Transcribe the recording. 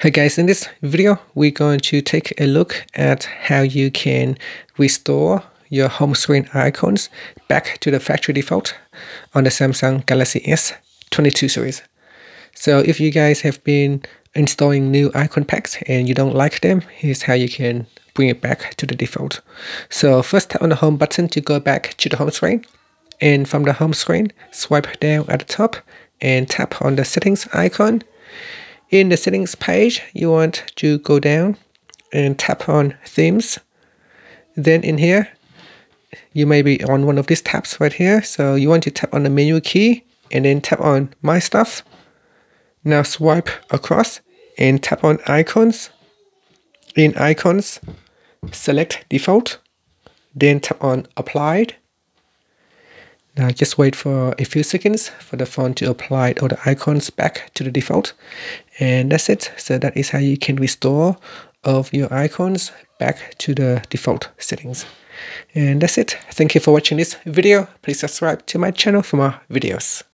Hey guys, in this video, we're going to take a look at how you can restore your home screen icons back to the factory default on the Samsung Galaxy S22 series. So if you guys have been installing new icon packs and you don't like them, here's how you can bring it back to the default. So first tap on the home button to go back to the home screen. And from the home screen, swipe down at the top and tap on the settings icon in the settings page, you want to go down and tap on themes. Then in here, you may be on one of these tabs right here. So you want to tap on the menu key and then tap on my stuff. Now swipe across and tap on icons. In icons, select default, then tap on applied now just wait for a few seconds for the phone to apply all the icons back to the default. And that's it. So that is how you can restore of your icons back to the default settings. And that's it. Thank you for watching this video. Please subscribe to my channel for more videos.